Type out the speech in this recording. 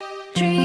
Dream